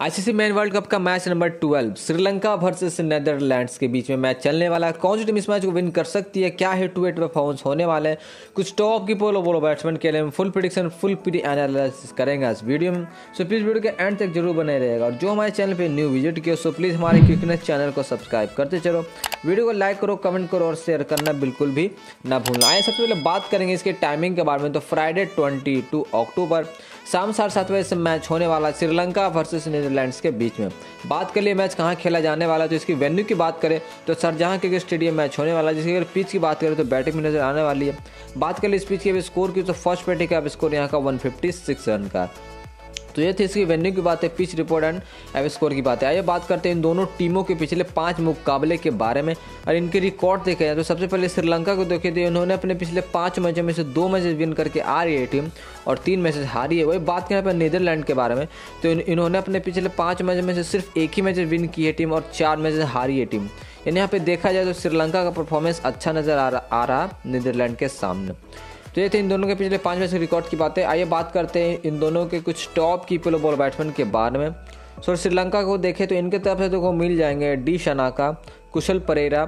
ICC man world cup का match number 12 Sri Lanka versus Netherlands के बीच में मैच चलने वाला है। कौन सी टीम इस मैच को विन कर सकती है? क्या हेड टू हेड परफॉर्मेंस होने वाले हैं? कुछ टॉप की पोलो बोलो बैट्समैन के लिए हम full prediction full pre analysis करेंगे इस वीडियो में। सो प्लीज़ वीडियो के एंड तक ज़रूर बने रहेगा और जो हमारे चैनल पर न्यू विज़िट किया सो प्लीज़ हमारे क्रिकेट चैनल को सब्सक्राइब करते चलो। वीडियो को लाइक करो कमेंट करो और शेयर करना बिल्कुल भी ना भूलना। आए सबसे पहले बात करेंगे इसके टाइमिंग के बारे में। तो फ्राइडे ट्वेंटी अक्टूबर शाम साढ़े सात बजे से मैच होने वाला श्रीलंका वर्सेस नीदरलैंड्स के बीच में। बात कर लिए मैच कहाँ खेला जाने वाला तो इसकी वेन्यू की बात करें तो सरजहाँ क्रिकेट स्टेडियम मैच होने वाला जिसकी अगर पिच की बात करें तो बैटिंग में नज़र आने वाली है। बात कर लिए इस पिच की अभी स्कोर की तो फ़र्स्ट बैटिंग का स्कोर यहाँ का वन रन का। तो ये थी इसकी वेन्यू की बात है पिच रिपोर्ट एंड एव स्कोर की बात। है आइए बात करते हैं इन दोनों टीमों के पिछले पाँच मुकाबले के बारे में और इनके रिकॉर्ड देखे। जाए तो सबसे पहले श्रीलंका को देखे थे उन्होंने अपने पिछले पाँच मैचों में से दो मैचेस विन करके आ रही है टीम और तीन मैचेस हारी है। वही बात करें नीदरलैंड के बारे में तो इन्होंने अपने पिछले पाँच मैच में से सिर्फ़ एक ही मैच विन की है टीम और चार मैचेस हारी है टीम यानी यहाँ पे देखा जाए तो श्रीलंका का परफॉर्मेंस अच्छा नज़र आ रहा आ रहा नीदरलैंड के सामने। तो ये थे इन दोनों के पिछले पाँच मैच के रिकॉर्ड की बातें। आइए बात करते हैं इन दोनों के कुछ टॉप की पिलो बॉल बैट्समैन के बारे में। सो श्रीलंका को देखें तो इनके तरफ़ से तो मिल जाएँगे D Shanaka Kusal Perera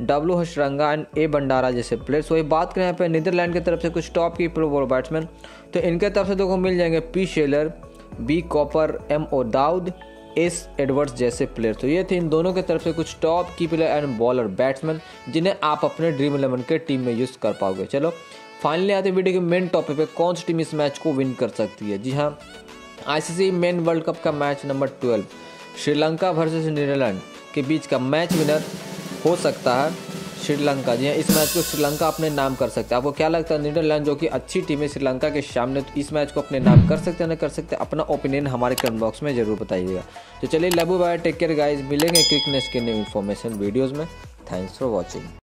W Hasaranga and A Bhandara जैसे प्लेयर्स वही बात करें यहाँ पे नीदरलैंड की तरफ़ से कुछ टॉप की प्रो बॉल बैट्समैन तो इनके तरफ़ से देखो मिल जाएँगे P Seelaar B Cooper M O Dowd S Edwards जैसे प्लेयर तो ये थे इन दोनों की तरफ़ से कुछ टॉप की प्लेयर एंड बॉलर बैट्समैन जिन्हें आप अपने ड्रीम इलेवन के टीम में यूज़ कर पाओगे। चलो फाइनली आते वीडियो के मेन टॉपिक पे, कौन सी टीम इस मैच को विन कर सकती है? जी हाँ आईसीसी मेन वर्ल्ड कप का match number twelve Sri Lanka versus Netherland के बीच का मैच विनर हो सकता है श्रीलंका। जी हाँ इस मैच को श्रीलंका अपने नाम कर सकते हैं। आपको क्या लगता है नीदरलैंड जो कि अच्छी टीम है, श्रीलंका के सामने तो इस मैच को अपने नाम कर सकते हैं ना कर सकते? अपना ओपिनियन हमारे कमेंट बॉक्स में ज़रूर बताइएगा। तो चलिए लबू बाय टेक केयर गाइज़ मिलेंगे क्रिकनेस के न्यू इन्फॉर्मेशन वीडियोज़ में। Thanks for watching